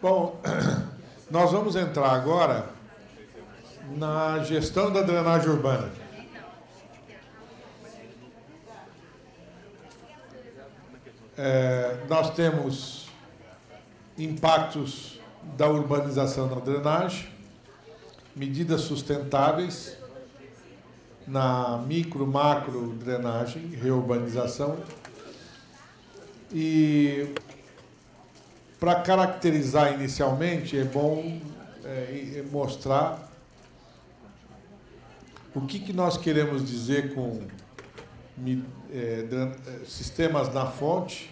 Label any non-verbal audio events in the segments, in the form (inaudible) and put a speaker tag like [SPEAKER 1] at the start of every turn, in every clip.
[SPEAKER 1] Bom, (clears throat) nós vamos entrar agora na gestão da drenagem urbana. É, nós temos impactos da urbanização na drenagem, medidas sustentáveis na micro, macro drenagem, reurbanização. E para caracterizar inicialmente, é bom é, mostrar o que, que nós queremos dizer com é, é, sistemas na fonte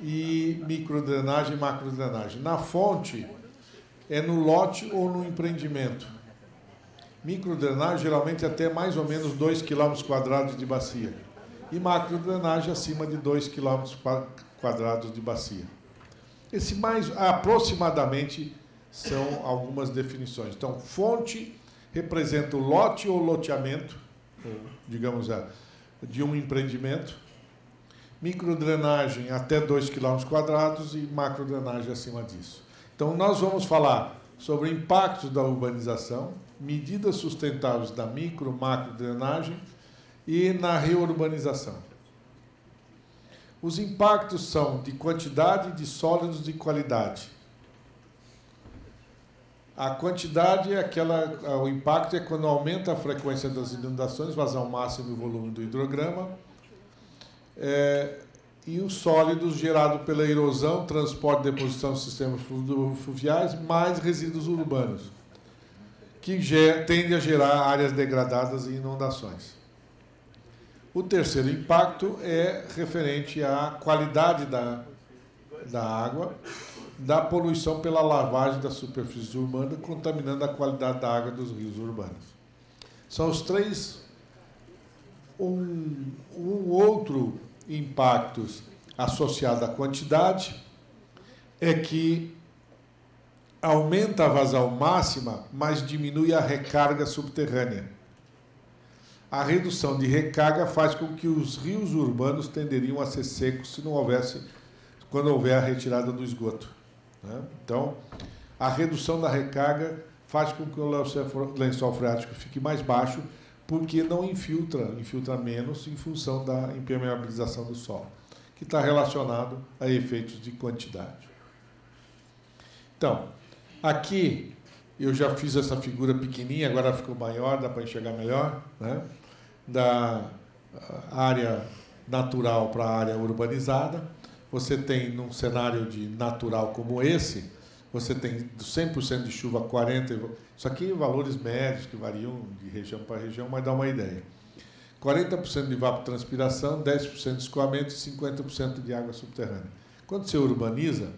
[SPEAKER 1] e microdrenagem e macrodrenagem. Na fonte é no lote ou no empreendimento. Microdrenagem geralmente até mais ou menos 2 km quadrados de bacia. E macrodrenagem acima de 2 km quadrados de bacia. Esse mais aproximadamente são algumas definições. Então, fonte representa o lote ou loteamento, digamos, de um empreendimento. Microdrenagem até 2 km quadrados e macrodrenagem acima disso. Então, nós vamos falar sobre impactos da urbanização, medidas sustentáveis da micro, macro drenagem e na reurbanização. Os impactos são de quantidade de sólidos de qualidade. A quantidade é aquela, o impacto é quando aumenta a frequência das inundações, vazão máximo e volume do hidrograma. É, e os sólidos gerados pela erosão, transporte, deposição de sistemas fluviais, mais resíduos urbanos, que tende a gerar áreas degradadas e inundações. O terceiro impacto é referente à qualidade da, da água, da poluição pela lavagem das superfícies urbanas, contaminando a qualidade da água dos rios urbanos. São os três. Um, um outro impactos associado à quantidade é que aumenta a vazão máxima, mas diminui a recarga subterrânea. A redução de recarga faz com que os rios urbanos tenderiam a ser secos se não houvesse, quando houver a retirada do esgoto. Né? Então, a redução da recarga faz com que o lençol freático fique mais baixo porque não infiltra, infiltra menos em função da impermeabilização do solo, que está relacionado a efeitos de quantidade. Então, aqui eu já fiz essa figura pequenininha, agora ficou maior, dá para enxergar melhor, né? Da área natural para a área urbanizada. Você tem, num cenário de natural como esse, você tem 100% de chuva, 40%. Isso aqui valores médios que variam de região para região, mas dá uma ideia. 40% de evapotranspiração, 10% de escoamento e 50% de água subterrânea. Quando você urbaniza,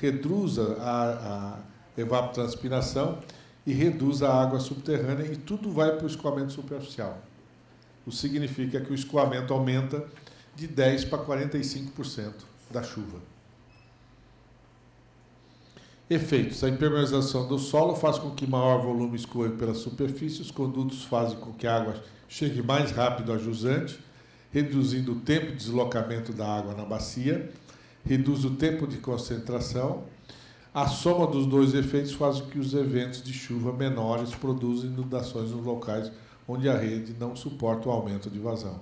[SPEAKER 1] reduz a, a evapotranspiração e reduz a água subterrânea e tudo vai para o escoamento superficial. O que significa que o escoamento aumenta de 10% para 45% da chuva. Efeitos. A impermeabilização do solo faz com que maior volume escorra pela superfície, os condutos fazem com que a água chegue mais rápido a jusante, reduzindo o tempo de deslocamento da água na bacia, reduz o tempo de concentração. A soma dos dois efeitos faz com que os eventos de chuva menores produzam inundações nos locais onde a rede não suporta o aumento de vazão.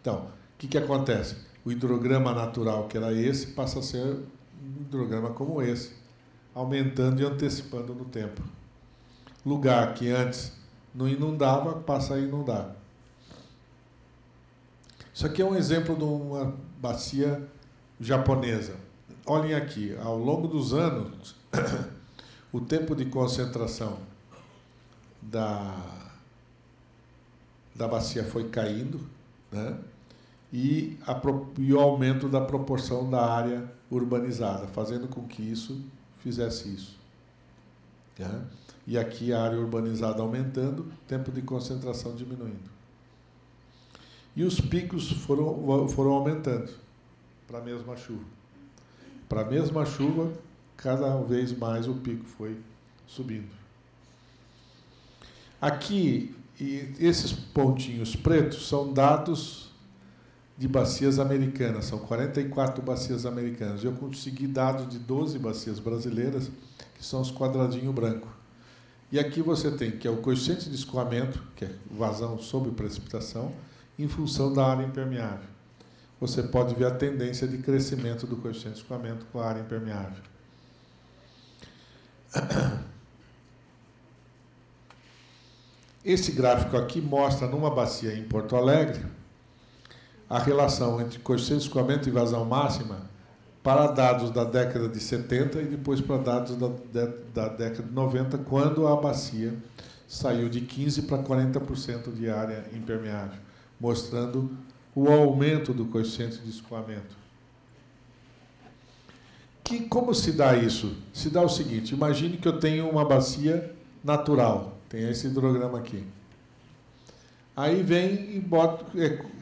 [SPEAKER 1] Então, o que, que acontece? O hidrograma natural, que era esse, passa a ser um hidrograma como esse, aumentando e antecipando no tempo. Lugar que antes não inundava, passa a inundar. Isso aqui é um exemplo de uma bacia japonesa. Olhem aqui, ao longo dos anos, (coughs) o tempo de concentração da, da bacia foi caindo, né? e, a, e o aumento da proporção da área urbanizada, fazendo com que isso fizesse isso. Né? E aqui a área urbanizada aumentando, tempo de concentração diminuindo. E os picos foram, foram aumentando para a mesma chuva. Para a mesma chuva, cada vez mais o pico foi subindo. Aqui, esses pontinhos pretos são dados de bacias americanas, são 44 bacias americanas. Eu consegui dados de 12 bacias brasileiras, que são os quadradinhos brancos. E aqui você tem que é o coeficiente de escoamento, que é vazão sob precipitação, em função da área impermeável. Você pode ver a tendência de crescimento do coeficiente de escoamento com a área impermeável. Esse gráfico aqui mostra numa bacia em Porto Alegre a relação entre coeficiente de escoamento e vazão máxima para dados da década de 70 e depois para dados da, da década de 90, quando a bacia saiu de 15% para 40% de área impermeável, mostrando o aumento do coeficiente de escoamento. Que, como se dá isso? Se dá o seguinte: imagine que eu tenho uma bacia natural, tem esse hidrograma aqui. Aí vem e bota,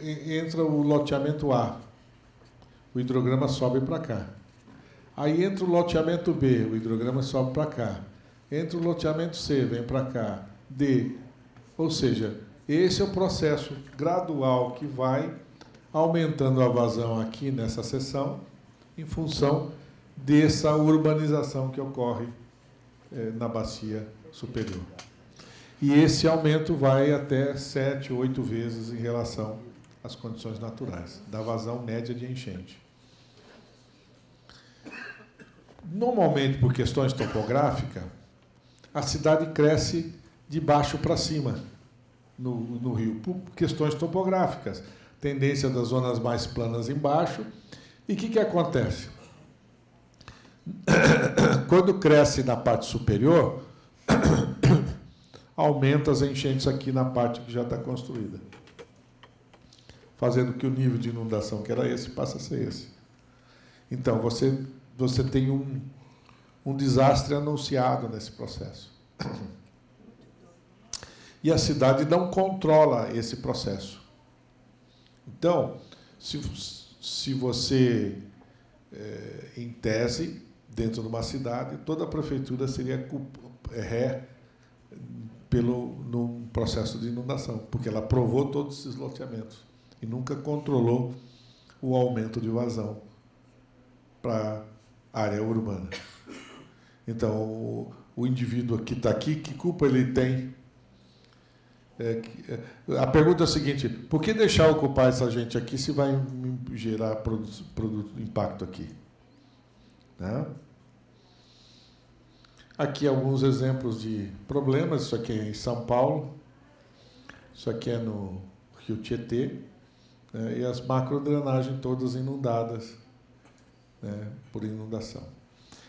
[SPEAKER 1] entra o loteamento A. O hidrograma sobe para cá. Aí entra o loteamento B, o hidrograma sobe para cá. Entra o loteamento C, vem para cá. D. Ou seja, esse é o processo gradual que vai aumentando a vazão aqui nessa seção, em função dessa urbanização que ocorre eh, na bacia superior. E esse aumento vai até sete, oito vezes em relação às condições naturais, da vazão média de enchente. Normalmente, por questões topográficas, a cidade cresce de baixo para cima no, no rio, por questões topográficas. Tendência das zonas mais planas embaixo. E o que, que acontece? (coughs) Quando cresce na parte superior, (coughs) aumenta as enchentes aqui na parte que já está construída. Fazendo que o nível de inundação, que era esse, passe a ser esse. Então, você, você tem um, um desastre anunciado nesse processo. E a cidade não controla esse processo. Então, se, se você, é, em tese, dentro de uma cidade, toda a prefeitura seria ré pelo num processo de inundação, porque ela aprovou todos esses loteamentos e nunca controlou o aumento de vazão para a área urbana. Então, o, o indivíduo que está aqui, que culpa ele tem? É, é, a pergunta é a seguinte: por que deixar ocupar essa gente aqui se vai gerar produto, produto impacto aqui? Né? Aqui alguns exemplos de problemas. Isso aqui é em São Paulo, isso aqui é no Rio Tietê, né, e as macrodrenagens todas inundadas né, por inundação.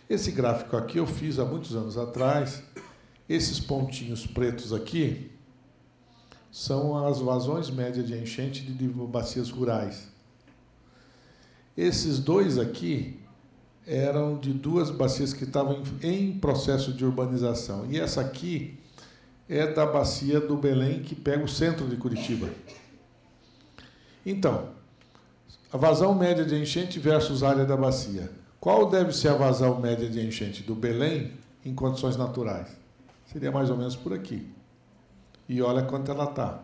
[SPEAKER 1] Esse gráfico aqui eu fiz há muitos anos atrás. Esses pontinhos pretos aqui são as vazões médias de enchente de bacias rurais. Esses dois aqui eram de duas bacias que estavam em processo de urbanização. E essa aqui é da bacia do Belém, que pega o centro de Curitiba. Então, a vazão média de enchente versus área da bacia. Qual deve ser a vazão média de enchente do Belém em condições naturais? Seria mais ou menos por aqui. E olha quanto ela está.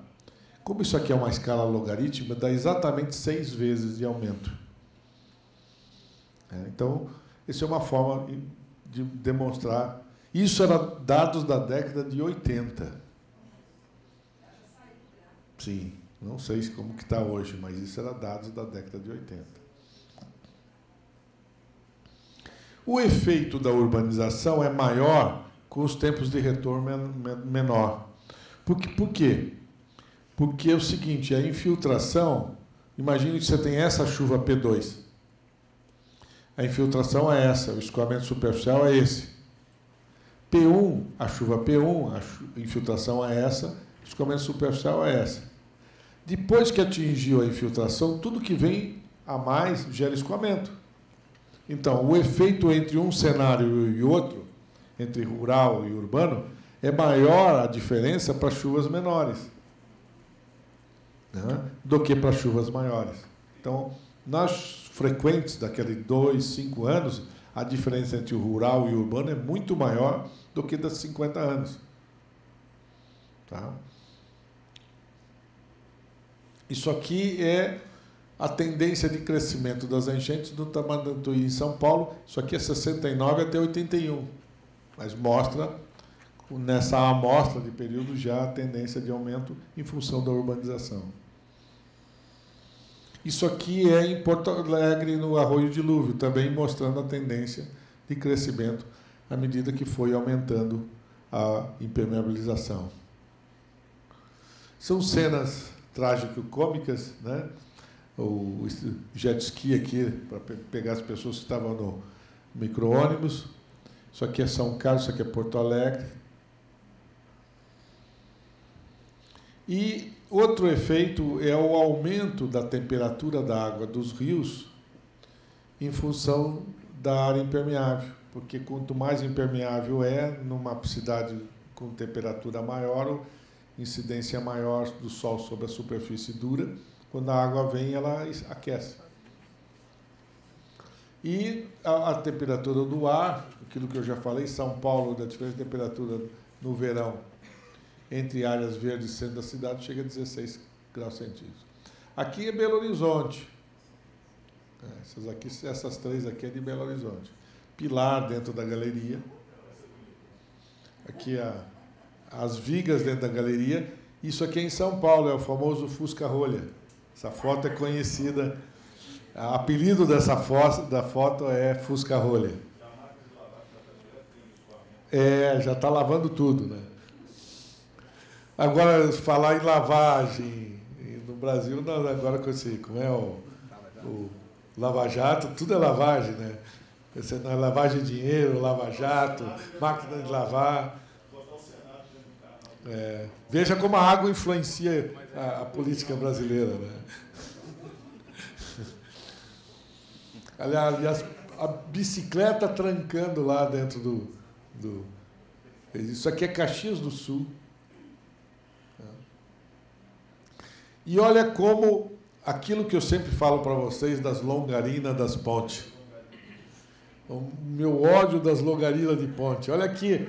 [SPEAKER 1] Como isso aqui é uma escala logarítmica, dá exatamente seis vezes de aumento. É, então, isso é uma forma de demonstrar. Isso era dados da década de 80. Sim, não sei como que está hoje, mas isso era dados da década de 80. O efeito da urbanização é maior com os tempos de retorno menor. Por, que, por quê? Porque é o seguinte, a infiltração, imagine que você tem essa chuva P2 a infiltração é essa, o escoamento superficial é esse. P1, a chuva P1, a infiltração é essa, o escoamento superficial é essa. Depois que atingiu a infiltração, tudo que vem a mais gera escoamento. Então, o efeito entre um cenário e outro, entre rural e urbano, é maior a diferença para chuvas menores né, do que para chuvas maiores. Então, nas frequentes, daqueles dois, cinco anos, a diferença entre o rural e o urbano é muito maior do que das 50 anos. Tá? Isso aqui é a tendência de crescimento das enchentes do Tamandantuí em São Paulo, isso aqui é 69 até 81, mas mostra nessa amostra de período já a tendência de aumento em função da urbanização. Isso aqui é em Porto Alegre, no Arroio Dilúvio, também mostrando a tendência de crescimento à medida que foi aumentando a impermeabilização. São cenas trágico-cômicas, né? o jet ski aqui, para pegar as pessoas que estavam no micro-ônibus. Isso aqui é São Carlos, isso aqui é Porto Alegre. E outro efeito é o aumento da temperatura da água dos rios em função da área impermeável, porque quanto mais impermeável é, numa cidade com temperatura maior, incidência maior do sol sobre a superfície dura, quando a água vem, ela aquece. E a, a temperatura do ar, aquilo que eu já falei, São Paulo, da diferença de temperatura no verão entre áreas verdes e centro da cidade chega a 16 graus centígrados. Aqui é Belo Horizonte. É, essas, aqui, essas três aqui é de Belo Horizonte. Pilar dentro da galeria. Aqui a, as vigas dentro da galeria. Isso aqui é em São Paulo, é o famoso Fusca Rolha. Essa foto é conhecida. O apelido dessa foto, da foto é Fusca Rolha. É, já está lavando tudo, né? Agora, falar em lavagem no Brasil, agora com esse, como é o, o Lava Jato, tudo é lavagem, né? É lavagem de dinheiro, Lava Jato, máquina de lavar. É, veja como a água influencia a, a política brasileira. Né? (laughs) Aliás, a bicicleta trancando lá dentro do, do. Isso aqui é Caxias do Sul. E olha como aquilo que eu sempre falo para vocês das longarinas das pontes. O meu ódio das longarinas de ponte. Olha aqui.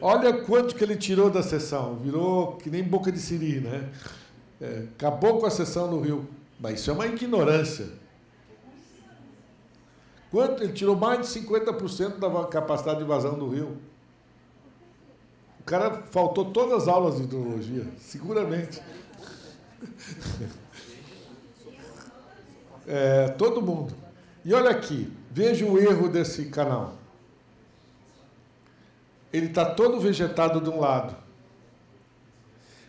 [SPEAKER 1] Olha quanto que ele tirou da sessão. Virou que nem boca de siri, né? É, acabou com a sessão no Rio. Mas isso é uma ignorância. Quanto? Ele tirou mais de 50% da capacidade de vazão do rio. O cara faltou todas as aulas de hidrologia, seguramente. É, todo mundo. E olha aqui, veja o erro desse canal. Ele está todo vegetado de um lado.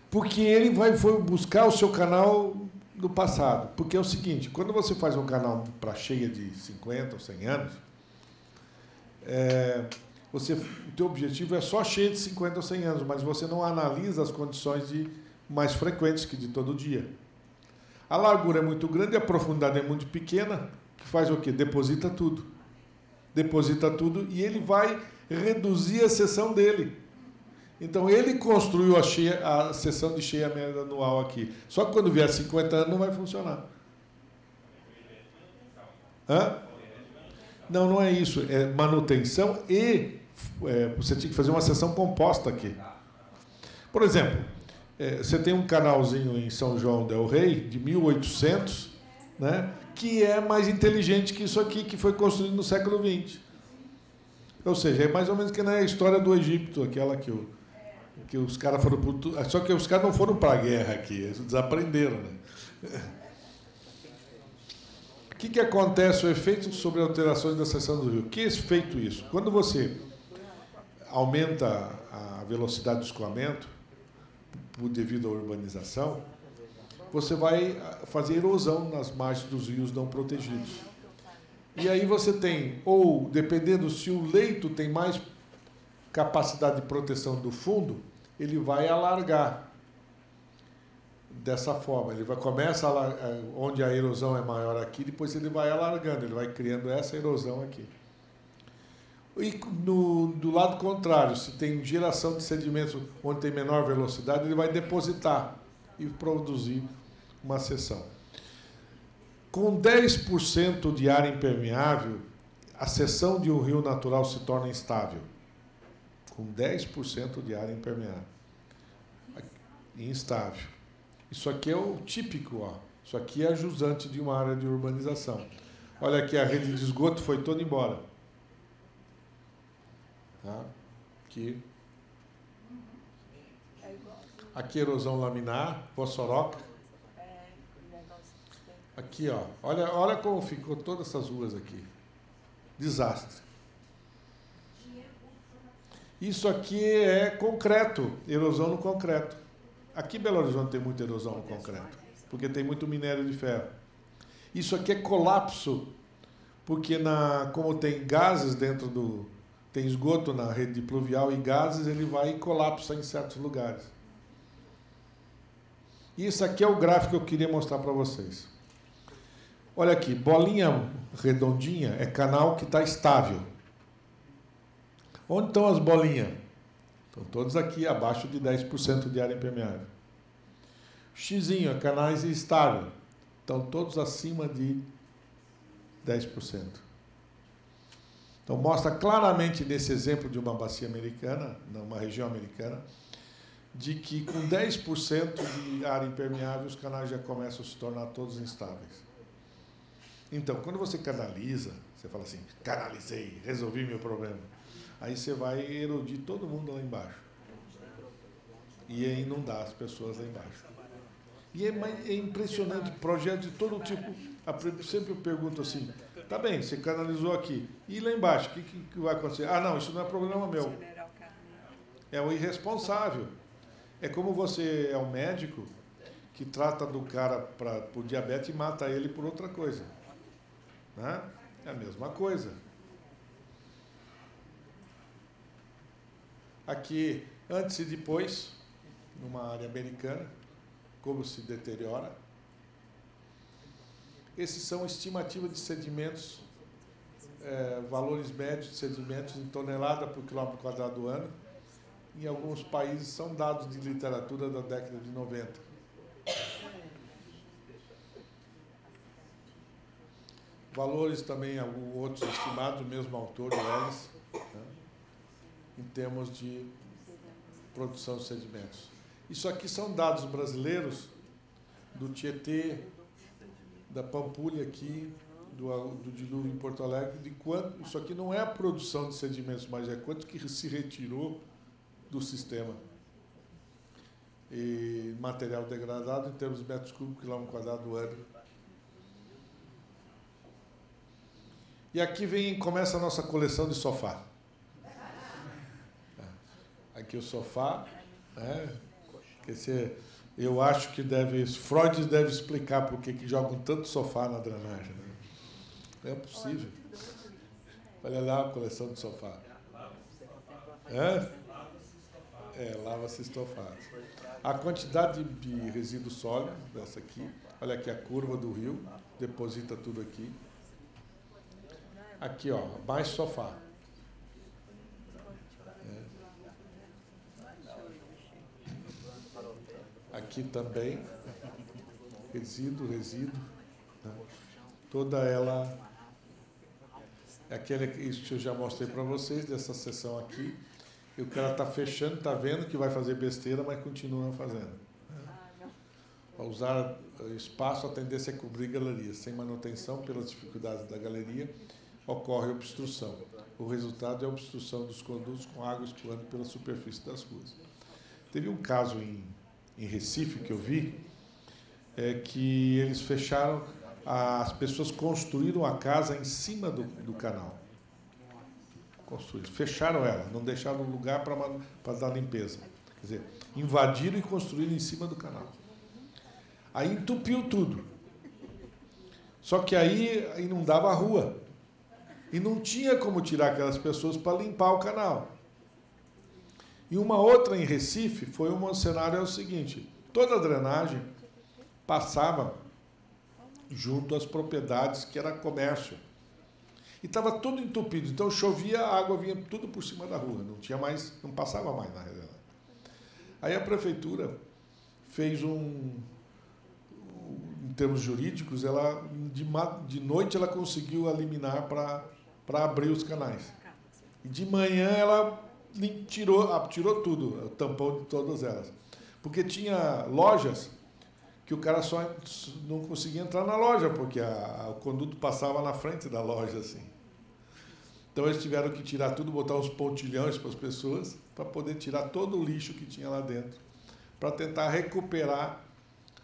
[SPEAKER 1] Porque ele vai foi buscar o seu canal do passado. Porque é o seguinte, quando você faz um canal para cheia de 50 ou 100 anos, é, você, o teu objetivo é só cheia de 50 ou 100 anos, mas você não analisa as condições de mais frequentes que de todo dia. A largura é muito grande, a profundidade é muito pequena, que faz o quê? Deposita tudo. Deposita tudo e ele vai reduzir a seção dele. Então ele construiu a, cheia, a seção de cheia média anual aqui. Só que quando vier 50 anos não vai funcionar. Hã? Não, não é isso. É manutenção e é, você tinha que fazer uma seção composta aqui. Por exemplo, é, você tem um canalzinho em São João del Rei, de 1800, né, que é mais inteligente que isso aqui, que foi construído no século XX. Ou seja, é mais ou menos que na história do Egito, aquela que, o, que os caras foram. Pro, só que os caras não foram para a guerra aqui, eles desaprenderam. Né? O (laughs) que, que acontece? O efeito sobre alterações da seção do rio. Que efeito isso? Quando você aumenta a velocidade do escoamento, devido à urbanização, você vai ah, fazer erosão nas margens dos rios não protegidos. E aí você tem, ou dependendo se o leito tem mais capacidade de proteção do fundo, ele vai alargar dessa forma. Ele vai começa a, eh, onde a erosão é maior aqui, depois ele vai alargando, ele vai criando essa erosão aqui. E no, do lado contrário, se tem geração de sedimentos onde tem menor velocidade, ele vai depositar e produzir uma seção. Com 10% de área impermeável, a seção de um rio natural se torna instável. Com 10% de área impermeável. Instável. Isso aqui é o típico, ó. Isso aqui é jusante de uma área de urbanização. Olha aqui, a rede de esgoto foi toda embora. Tá? Aqui. Aqui erosão laminar, Vossoroca. Aqui, ó. Olha, olha como ficou todas essas ruas aqui. Desastre. Isso aqui é concreto, erosão no concreto. Aqui em Belo Horizonte tem muita erosão no concreto, porque tem muito minério de ferro. Isso aqui é colapso, porque na, como tem gases dentro do. Tem esgoto na rede pluvial e gases, ele vai e colapsa em certos lugares. Isso aqui é o gráfico que eu queria mostrar para vocês. Olha aqui, bolinha redondinha é canal que está estável. Onde estão as bolinhas? Estão todos aqui abaixo de 10% de área impermeável. Xzinho é canais estável. Estão todos acima de 10%. Então mostra claramente nesse exemplo de uma bacia americana, numa região americana, de que com 10% de área impermeável os canais já começam a se tornar todos instáveis. Então, quando você canaliza, você fala assim, canalizei, resolvi meu problema. Aí você vai erodir todo mundo lá embaixo. E é inundar as pessoas lá embaixo. E é, é impressionante, projetos de todo tipo. Sempre eu pergunto assim, tá bem, você canalizou aqui. E lá embaixo, o que, que vai acontecer? Ah, não, isso não é problema meu. É o irresponsável. É como você é um médico que trata do cara para por diabetes e mata ele por outra coisa. Né? É a mesma coisa. Aqui, antes e depois, numa área americana, como se deteriora. Esses são estimativas de sedimentos, é, valores médios de sedimentos em tonelada por quilômetro quadrado do ano. Em alguns países são dados de literatura da década de 90. Valores também, outros estimados, o mesmo autor, o Ellis, né, em termos de produção de sedimentos. Isso aqui são dados brasileiros do Tietê, da Pampulha aqui, do, do dilúvio em Porto Alegre, de quanto. Isso aqui não é a produção de sedimentos, mas é quanto que se retirou do sistema. E material degradado em termos de metros cúbicos quilômetro quadrado do ano E aqui vem começa a nossa coleção de sofá. Aqui o sofá, né? Esse, eu acho que deve, Freud deve explicar por que jogam tanto sofá na drenagem. Né? Não é possível. Olha lá a coleção de sofá. É? É, lava-se estofados. A quantidade de resíduo sólido dessa aqui, olha aqui a curva do rio, deposita tudo aqui. Aqui, ó, mais sofá. É. Aqui também, resíduo, resíduo. Né? Toda ela. É aquele, isso que eu já mostrei para vocês, dessa sessão aqui. E o cara está fechando, está vendo que vai fazer besteira, mas continua fazendo. Né? Para usar espaço, a tendência é cobrir galerias, sem manutenção pelas dificuldades da galeria ocorre obstrução. O resultado é a obstrução dos condutos com água escoando pela superfície das ruas. Teve um caso em, em Recife que eu vi, é que eles fecharam, as pessoas construíram a casa em cima do, do canal. Construíram, fecharam ela, não deixaram lugar para dar limpeza. Quer dizer, invadiram e construíram em cima do canal. Aí entupiu tudo. Só que aí inundava a rua. E não tinha como tirar aquelas pessoas para limpar o canal. E uma outra em Recife foi um cenário é o seguinte: toda a drenagem passava junto às propriedades que era comércio. E estava tudo entupido. Então chovia, a água vinha tudo por cima da rua, não tinha mais, não passava mais na realidade. Aí a prefeitura fez um em termos jurídicos, ela de, de noite ela conseguiu eliminar para abrir os canais. E de manhã ela tirou, tirou tudo, o tampão de todas elas. Porque tinha lojas que o cara só não conseguia entrar na loja, porque a, a, o conduto passava na frente da loja, assim. Então eles tiveram que tirar tudo, botar uns pontilhões para as pessoas, para poder tirar todo o lixo que tinha lá dentro, para tentar recuperar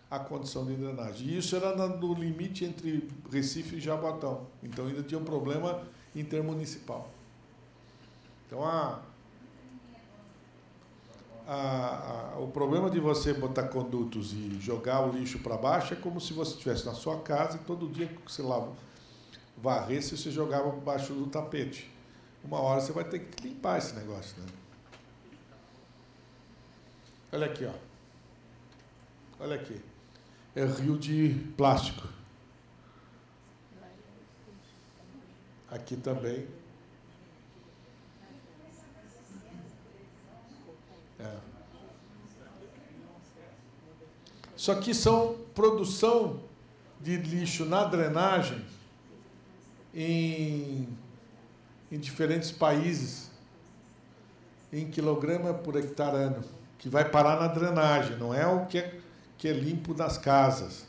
[SPEAKER 1] a condição de drenagem. E isso era no limite entre Recife e Jabotão. Então ainda tinha um problema intermunicipal. Então a, a, a, o problema de você botar condutos e jogar o lixo para baixo é como se você estivesse na sua casa e todo dia que você lava, varresse, você jogava por baixo do tapete. Uma hora você vai ter que limpar esse negócio. Né? Olha aqui, ó. Olha aqui. É rio de plástico. Aqui também É. Isso aqui são produção de lixo na drenagem em, em diferentes países, em quilograma por hectare ano, que vai parar na drenagem, não é o que é, que é limpo nas casas.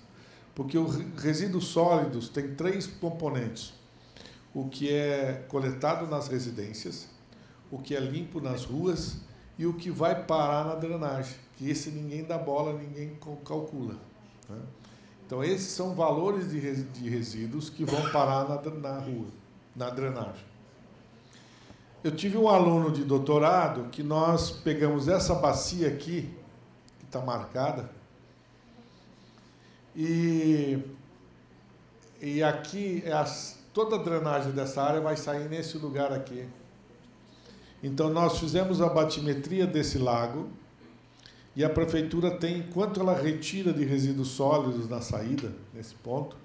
[SPEAKER 1] Porque o resíduos sólidos tem três componentes: o que é coletado nas residências, o que é limpo nas ruas e o que vai parar na drenagem, que esse ninguém dá bola, ninguém calcula. Né? Então, esses são valores de resíduos que vão parar na, na rua, na drenagem. Eu tive um aluno de doutorado que nós pegamos essa bacia aqui, que está marcada, e, e aqui é as, toda a drenagem dessa área vai sair nesse lugar aqui. Então, nós fizemos a batimetria desse lago e a prefeitura tem, quanto ela retira de resíduos sólidos na saída, nesse ponto,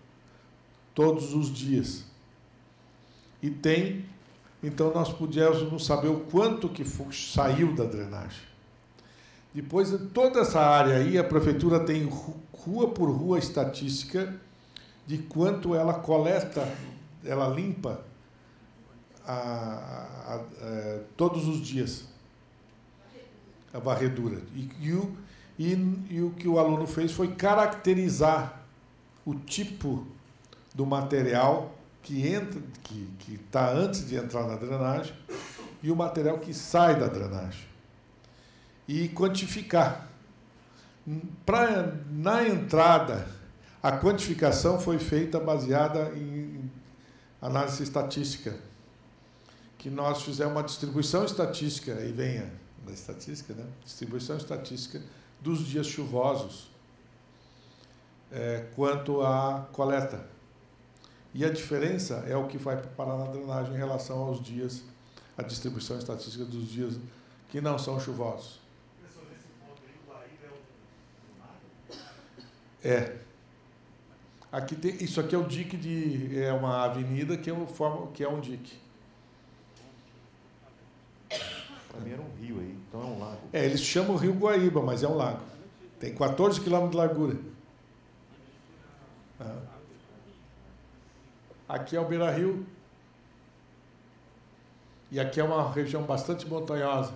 [SPEAKER 1] todos os dias. E tem, então nós pudéssemos saber o quanto que saiu da drenagem. Depois, de toda essa área aí, a prefeitura tem rua por rua estatística de quanto ela coleta, ela limpa a, a, a, é, todos os dias a varredura. E, e, o, e, e o que o aluno fez foi caracterizar o tipo do material que entra, que está antes de entrar na drenagem e o material que sai da drenagem. E quantificar. Pra, na entrada, a quantificação foi feita baseada em análise estatística que nós fizemos uma distribuição estatística, aí vem a da estatística, né? distribuição estatística dos dias chuvosos é, quanto à coleta. E a diferença é o que vai parar na drenagem em relação aos dias, a distribuição estatística dos dias que não são chuvosos. É. Aqui tem, isso aqui é o dique de é uma avenida que é, forma, que é um dique.
[SPEAKER 2] Mim era um rio aí, então é um lago.
[SPEAKER 1] É, eles chamam o Rio Guaíba, mas é um lago. Tem 14 quilômetros de largura. Ah. Aqui é o Beira Rio. E aqui é uma região bastante montanhosa.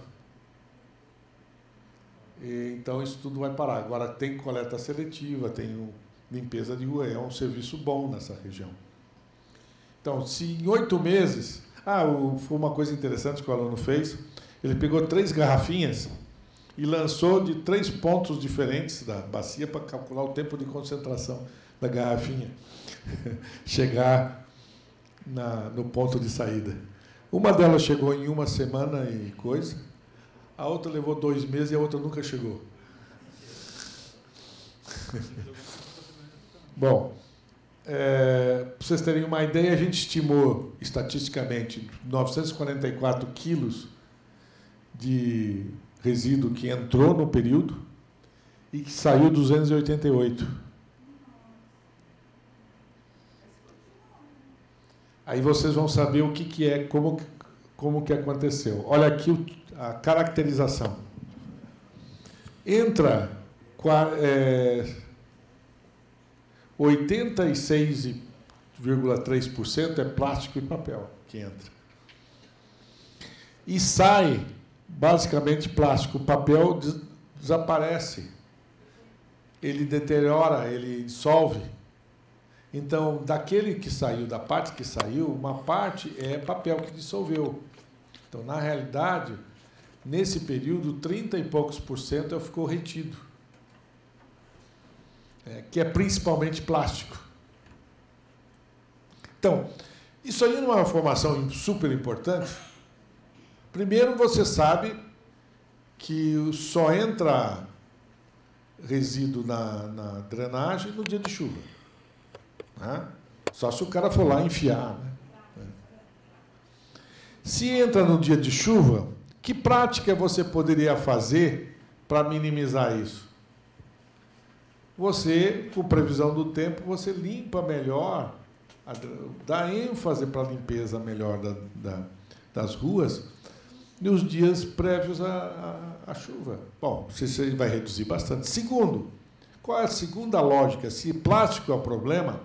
[SPEAKER 1] E, então isso tudo vai parar. Agora tem coleta seletiva, tem limpeza de rua, é um serviço bom nessa região. Então, se em oito meses. Ah, foi uma coisa interessante que o aluno fez ele pegou três garrafinhas e lançou de três pontos diferentes da bacia para calcular o tempo de concentração da garrafinha (laughs) chegar na, no ponto de saída. Uma delas chegou em uma semana e coisa, a outra levou dois meses e a outra nunca chegou. (laughs) Bom, é, para vocês terem uma ideia, a gente estimou estatisticamente 944 quilos de resíduo que entrou no período e que saiu 288. Aí vocês vão saber o que, que é, como, como que aconteceu. Olha aqui a caracterização. Entra é, 86,3% é plástico e papel que entra. E sai basicamente plástico. O papel des desaparece. ele deteriora, ele dissolve. Então, daquele que saiu, da parte que saiu, uma parte é papel que dissolveu. Então, na realidade, nesse período, 30 e poucos por cento ficou retido, é, que é principalmente plástico. Então, isso aí não é uma informação super importante. Primeiro, você sabe que só entra resíduo na, na drenagem no dia de chuva. Né? Só se o cara for lá enfiar. Né? Se entra no dia de chuva, que prática você poderia fazer para minimizar isso? Você, com previsão do tempo, você limpa melhor, dá ênfase para a limpeza melhor da, da, das ruas nos dias prévios à, à, à chuva. Bom, você vai reduzir bastante. Segundo, qual é a segunda lógica? Se plástico é o problema,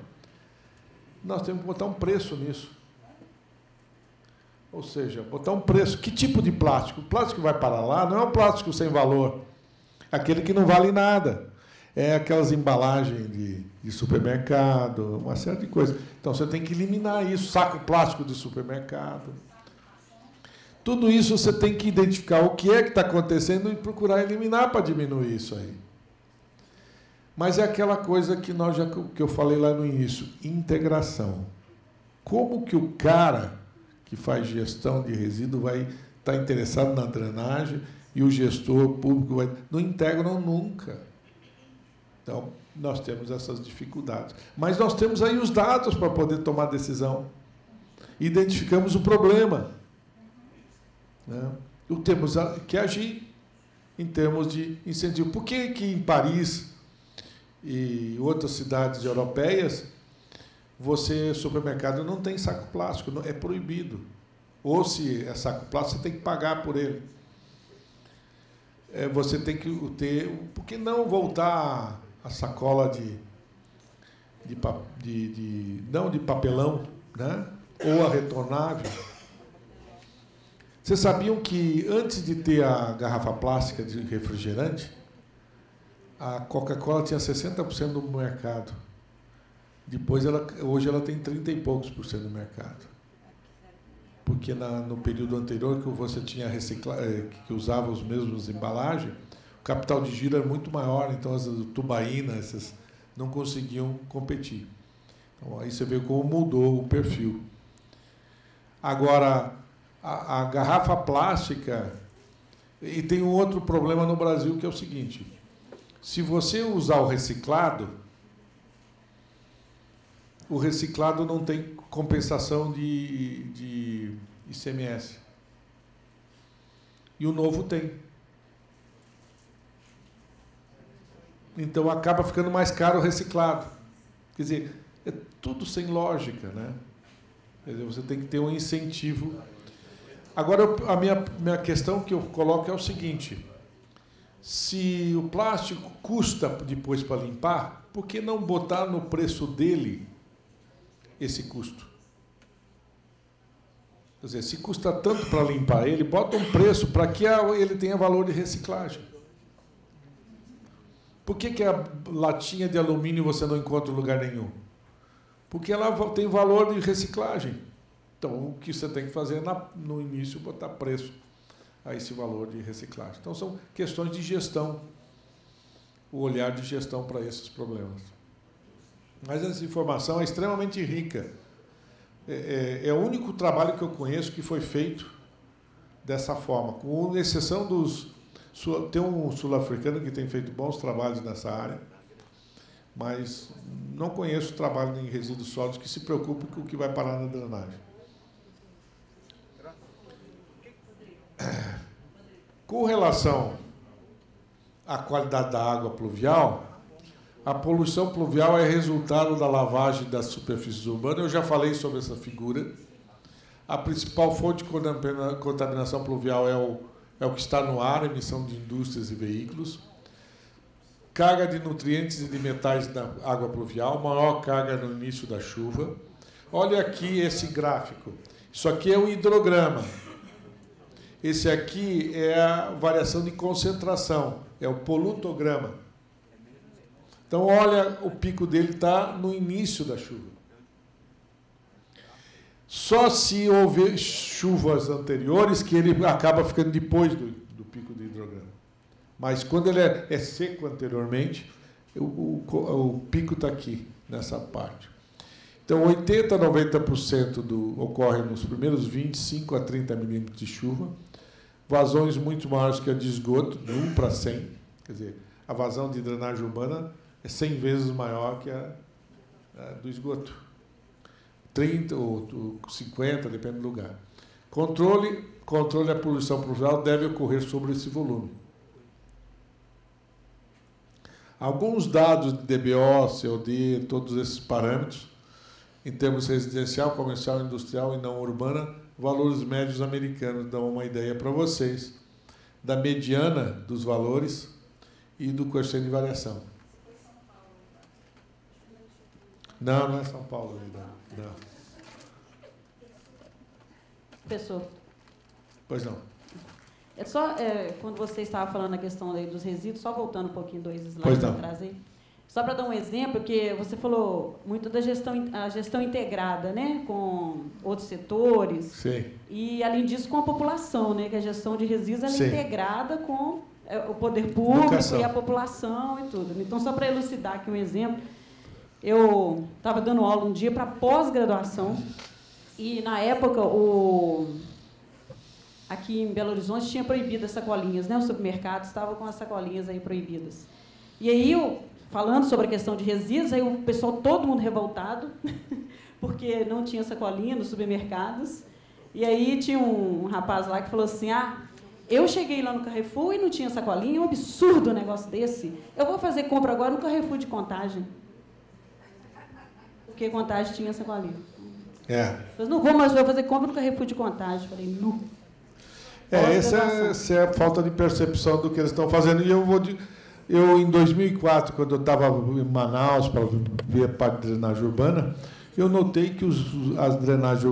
[SPEAKER 1] nós temos que botar um preço nisso. Ou seja, botar um preço. Que tipo de plástico? O plástico que vai para lá não é um plástico sem valor. Aquele que não vale nada. É aquelas embalagens de, de supermercado, uma série de coisas. Então você tem que eliminar isso. Saco plástico de supermercado. Tudo isso você tem que identificar o que é que está acontecendo e procurar eliminar para diminuir isso aí. Mas é aquela coisa que nós já que eu falei lá no início, integração. Como que o cara que faz gestão de resíduo vai estar tá interessado na drenagem e o gestor público vai não integram nunca. Então, nós temos essas dificuldades. Mas nós temos aí os dados para poder tomar decisão. Identificamos o problema. Né? E temos que agir em termos de incentivo. Por que, que em Paris e outras cidades europeias você, supermercado, não tem saco plástico, é proibido. Ou se é saco plástico, você tem que pagar por ele. É, você tem que ter. Por que não voltar a sacola de, de, de, de não de papelão, né? ou a retornável? Vocês sabiam que antes de ter a garrafa plástica de refrigerante, a Coca-Cola tinha 60% do mercado. Depois, ela, hoje, ela tem 30 e poucos por cento do mercado. Porque na, no período anterior, que você tinha recicla, eh, que usava os mesmos embalagens, o capital de giro era muito maior, então as tubaínas essas, não conseguiam competir. Então, aí você vê como mudou o perfil. Agora, a, a garrafa plástica. E tem um outro problema no Brasil que é o seguinte: se você usar o reciclado, o reciclado não tem compensação de, de ICMS. E o novo tem. Então acaba ficando mais caro o reciclado. Quer dizer, é tudo sem lógica, né? Quer dizer, você tem que ter um incentivo. Agora, a minha, minha questão que eu coloco é o seguinte: se o plástico custa depois para limpar, por que não botar no preço dele esse custo? Quer dizer, se custa tanto para limpar ele, bota um preço para que ele tenha valor de reciclagem. Por que, que a latinha de alumínio você não encontra em lugar nenhum? Porque ela tem valor de reciclagem. Então, o que você tem que fazer é, no início, botar preço a esse valor de reciclagem. Então, são questões de gestão, o olhar de gestão para esses problemas. Mas essa informação é extremamente rica. É, é, é, o único trabalho que eu conheço que foi feito dessa forma, com exceção dos. Tem um sul-africano que tem feito bons trabalhos nessa área, mas não conheço trabalho em resíduos sólidos que se preocupe com o que vai parar na drenagem. Com relação à qualidade da água pluvial, a poluição pluvial é resultado da lavagem das superfícies urbanas. Eu já falei sobre essa figura. A principal fonte de contaminação pluvial é o, é o que está no ar, emissão de indústrias e veículos. Carga de nutrientes e de metais na água pluvial, maior carga no início da chuva. Olha aqui esse gráfico. Isso aqui é um hidrograma. Esse aqui é a variação de concentração, é o polutograma. Então, olha, o pico dele está no início da chuva. Só se houver chuvas anteriores que ele acaba ficando depois do, do pico do hidrograma. Mas quando ele é, é seco anteriormente, o, o, o pico está aqui, nessa parte. Então, 80% a 90% do, ocorre nos primeiros 25 a 30 milímetros de chuva. Vazões muito maiores que a de esgoto, de 1 para 100. Quer dizer, a vazão de drenagem urbana é 100 vezes maior que a, a do esgoto. 30 ou 50, depende do lugar. Controle, controle da poluição pluvial deve ocorrer sobre esse volume. Alguns dados de DBO, COD, todos esses parâmetros, em termos residencial, comercial, industrial e não urbana, valores médios americanos dão uma ideia para vocês da mediana dos valores e do coeficiente de variação. Não, não é São Paulo, não. não.
[SPEAKER 3] Professor.
[SPEAKER 1] Pois não.
[SPEAKER 3] É só, é, quando você estava falando a questão aí dos resíduos, só voltando um pouquinho dois slides atrás aí. Só para dar um exemplo, que você falou muito da gestão, a gestão integrada, né, com outros setores.
[SPEAKER 1] Sim.
[SPEAKER 3] E além disso com a população, né, que a gestão de resíduos é integrada com é, o poder público Educação. e a população e tudo. Então só para elucidar aqui um exemplo, eu estava dando aula um dia para pós-graduação e na época o aqui em Belo Horizonte tinha proibido as sacolinhas, né? Os supermercados estavam com as sacolinhas aí proibidas. E aí, eu, falando sobre a questão de resíduos, aí o pessoal, todo mundo revoltado, (laughs) porque não tinha sacolinha nos supermercados. E aí tinha um rapaz lá que falou assim: ah, eu cheguei lá no Carrefour e não tinha sacolinha, é um absurdo um negócio desse. Eu vou fazer compra agora no Carrefour de contagem. Porque contagem tinha sacolinha.
[SPEAKER 1] É.
[SPEAKER 3] Eu não vou mais vou fazer compra no Carrefour de contagem. Falei, nu.
[SPEAKER 1] É, essa é, essa é a falta de percepção do que eles estão fazendo. E eu vou. De, eu, em 2004, quando eu estava em Manaus para ver a parte de drenagem urbana, eu notei que os, as drenagem,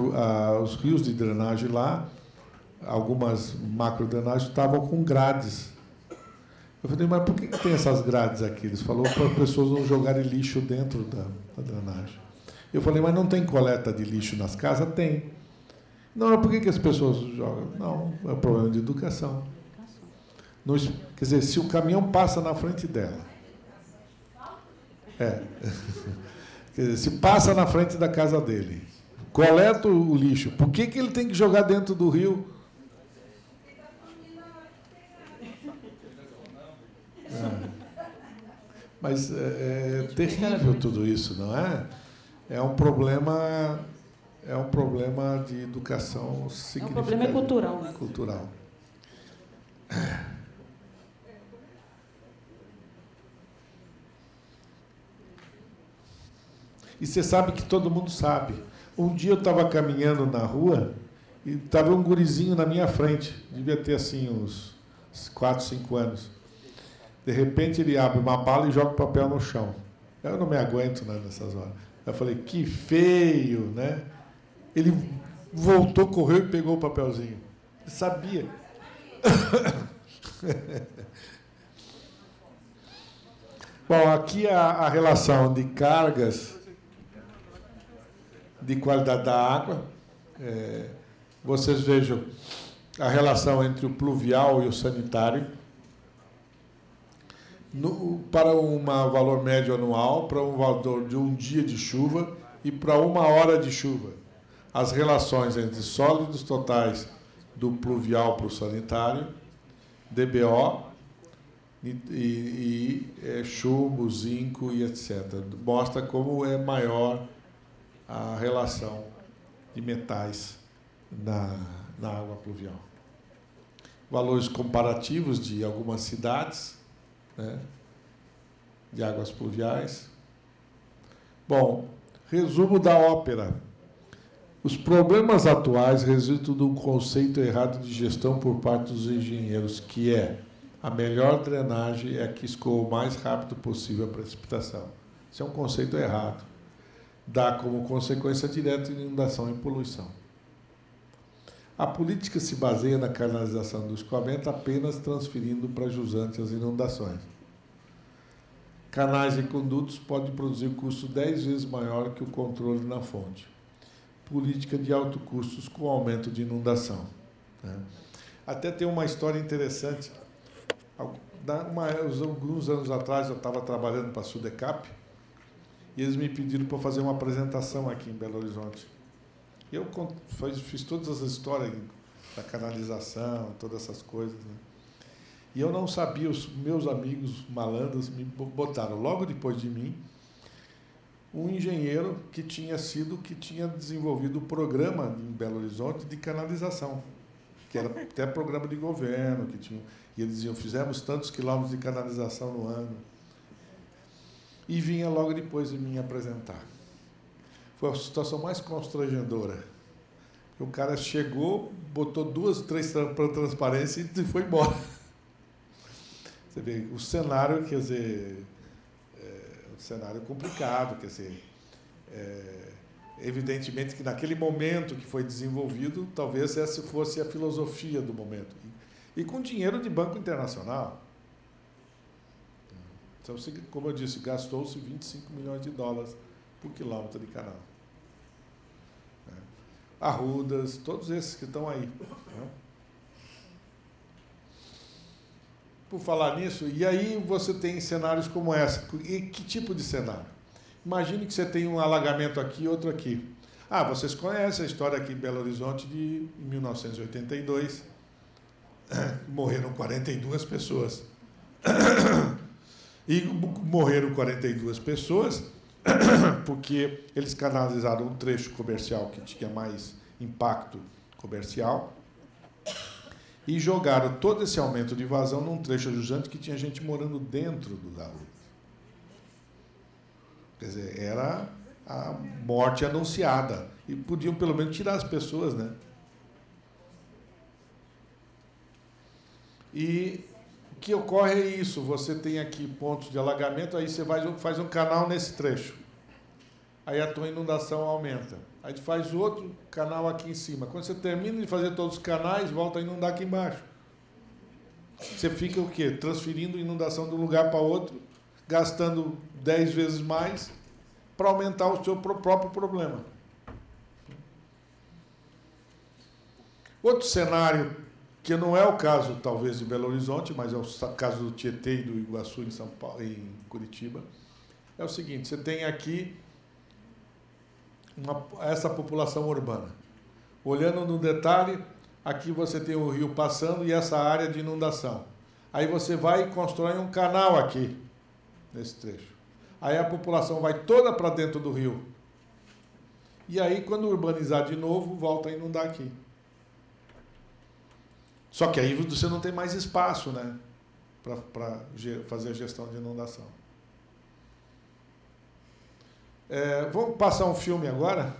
[SPEAKER 1] os rios de drenagem lá, algumas macro drenagens, estavam com grades. Eu falei, mas por que tem essas grades aqui? Eles falaram para as pessoas não jogarem lixo dentro da, da drenagem. Eu falei, mas não tem coleta de lixo nas casas? Tem. Não, por que, que as pessoas jogam? Não, é um problema de educação. No, quer dizer, se o caminhão passa na frente dela. É. (laughs) Quer dizer, se passa na frente da casa dele, coleta o lixo, por que, que ele tem que jogar dentro do rio? É. Mas é, é terrível tudo isso, não é? é um problema é um problema de educação significativo. É um
[SPEAKER 3] problema cultural. Né?
[SPEAKER 1] Cultural. E você sabe que todo mundo sabe. Um dia eu estava caminhando na rua e estava um gurizinho na minha frente, devia ter assim uns 4, 5 anos. De repente ele abre uma bala e joga o papel no chão. Eu não me aguento né, nessas horas. Eu falei, que feio, né? Ele voltou, correu e pegou o papelzinho. Ele sabia. (coughs) Bom, aqui a, a relação de cargas de qualidade da água. É, vocês vejam a relação entre o pluvial e o sanitário no, para um valor médio anual, para um valor de um dia de chuva e para uma hora de chuva. As relações entre sólidos totais do pluvial para o sanitário, DBO e, e, e é, chumbo, zinco e etc. Mostra como é maior a relação de metais na, na água pluvial. Valores comparativos de algumas cidades né, de águas pluviais. Bom, resumo da ópera. Os problemas atuais resultam de um conceito errado de gestão por parte dos engenheiros, que é a melhor drenagem é a que escoa o mais rápido possível a precipitação. Isso é um conceito errado. Dá como consequência direta inundação e poluição. A política se baseia na canalização do escoamento apenas transferindo para jusante as inundações. canais e condutos podem produzir custo 10 vezes maior que o controle na fonte. Política de alto custos com aumento de inundação. Né? Até tem uma história interessante. Alguns anos atrás eu estava trabalhando para a Sudecap e eles me pediram para fazer uma apresentação aqui em Belo Horizonte. Eu fiz todas as histórias da canalização, todas essas coisas. Né? E eu não sabia, os meus amigos malandros me botaram logo depois de mim um engenheiro que tinha sido, que tinha desenvolvido o programa em Belo Horizonte de canalização, que era até programa de governo, que tinha, e eles diziam, fizemos tantos quilômetros de canalização no ano. E vinha logo depois de mim apresentar. Foi a situação mais constrangedora. O cara chegou, botou duas, três para transparência e (laughs) foi embora. Você vê, o cenário, quer dizer, cenário complicado, quer dizer, é, evidentemente que naquele momento que foi desenvolvido, talvez essa fosse a filosofia do momento. E com dinheiro de banco internacional. Então, como eu disse, gastou-se 25 milhões de dólares por quilômetro de canal. É. Arrudas, todos esses que estão aí. Né? por falar nisso, e aí você tem cenários como essa. E que tipo de cenário? Imagine que você tem um alagamento aqui e outro aqui. Ah, vocês conhecem a história aqui em Belo Horizonte de 1982. (coughs) Morreram 42 pessoas. (coughs) E morreram 42 pessoas (clears throat) porque eles canalizaram um trecho comercial que tinha mais impacto comercial e jogaram todo esse aumento de vazão num trecho ajustante que tinha gente morando dentro do da Quer dizer, era a morte anunciada. E podiam pelo menos tirar as pessoas, né? E que ocorre é isso: você tem aqui pontos de alagamento, aí você vai, faz um canal nesse trecho. Aí a tua inundação aumenta a gente faz outro canal aqui em cima. Quando você termina de fazer todos os canais, volta a inundar aqui embaixo. Você fica o quê? Transferindo inundação de um lugar para outro, gastando 10 vezes mais para aumentar o seu próprio problema. Outro cenário, que não é o caso talvez de Belo Horizonte, mas é o caso do Tietê e do Iguaçu em São Paulo, em Curitiba, é o seguinte, você tem aqui uma, essa população urbana. Olhando no detalhe, aqui você tem o rio passando e essa área de inundação. Aí você vai e constrói um canal aqui, nesse trecho. Aí a população vai toda para dentro do rio. E aí, quando urbanizar de novo, volta a inundar aqui. Só que aí você não tem mais espaço, né? Para fazer a gestão de inundação. É, vamos passar um filme agora.